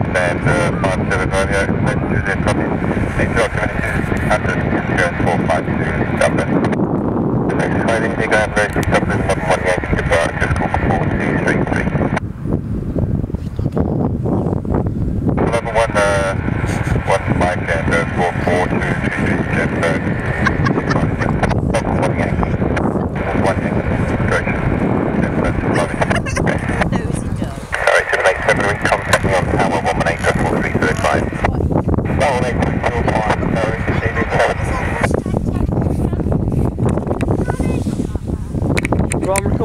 uh, 5 7 Romeo, messages in copy. Next document is 600, Instagram 452, Dublin. The next hiding, Eagle Embrace, Dublin, bro. I'm recording.